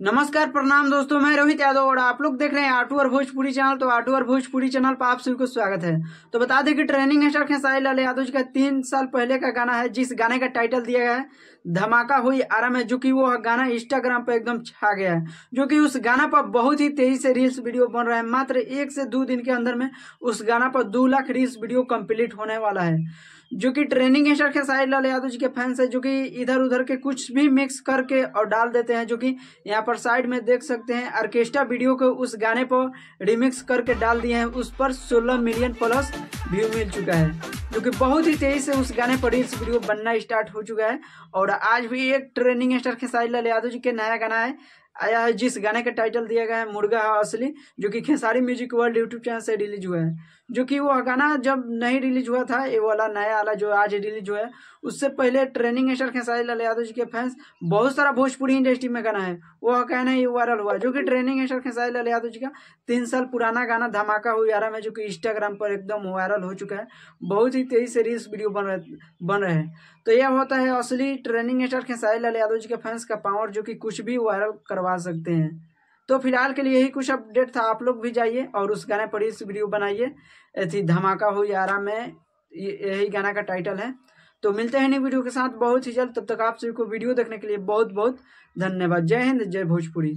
नमस्कार, प्रणाम दोस्तों, मैं रोहित यादव और आप लोग देख रहे हैं आटू और भोजपुरी चैनल। तो आटू और भोजपुरी चैनल पर आप सभी को स्वागत है। तो बता दें कि ट्रेनिंग स्टार खेसारी लाल यादव जी का। तीन साल पहले का गाना है, जिस गाने का टाइटल दिया गया है, धमाका हुई आराम है, जो कि वो गाना इंस्टाग्राम पर एकदम छा गया है, जो कि उस गाना पर बहुत ही तेज़ी से रील्स वीडियो बन रहा है। मात्र एक से दो दिन के अंदर में उस गाना पर दो लाख रील्स वीडियो कंप्लीट होने वाला है। जो कि ट्रेनिंग स्टार खेसारी लाल यादव जी के फैंस है, जो कि इधर उधर के कुछ भी मिक्स करके और डाल देते हैं, जो कि यहाँ पर साइड में देख सकते हैं ऑर्केस्ट्रा वीडियो को उस गाने पर रिमिक्स करके डाल दिए हैं, उस पर 16 मिलियन प्लस व्यू मिल चुका है, जो कि बहुत ही तेज़ी से उस गाने पर रील्स वीडियो बनना स्टार्ट हो चुका है, और आज भी एक ट्रेनिंग स्टार खेसारी लाल यादव जी के नया गाना है आया है, जिस गाने का टाइटल दिया गया है, मुर्गा है असली, जो कि Khesari music world YouTube channel से रिलीज़ हुआ है। जो कि वो गाना जब नहीं रिलीज़ हुआ था, ये वाला नया वाला जो आज रिलीज़ हुआ है, उससे पहले ट्रेनिंग स्टार खेसारी लाल यादव जी के फैंस बहुत सारा भोजपुरी इंडस्ट्री में गाना है। वो कहना ये वायरल हुआ, जो कि ट्रेनिंग स्टार खेसारी लाल यादव जी का तीन साल पुराना गाना धमाका हुई रहा है, जो कि इंस्टाग्राम पर एकदम वायरल हो चुका है। बहुत ही तेज़ी से रील्स वीडियो बन रहे बन रहे हैं। तो यह होता है असली ट्रेनिंग स्टार खेसारी लाल यादव जी के फैंस का पावर जो कि कुछ भी वायरल करवा सकते हैं। तो फ़िलहाल के लिए यही कुछ अपडेट था। आप लोग भी जाइए और उस गाने पर इस वीडियो बनाइए। ऐसी धमाका हो यारा में यही गाना का टाइटल है। तो मिलते हैं नई वीडियो के साथ बहुत ही जल्द। तब तक आप सभी को वीडियो देखने के लिए बहुत बहुत धन्यवाद। जय हिंद, जय भोजपुरी।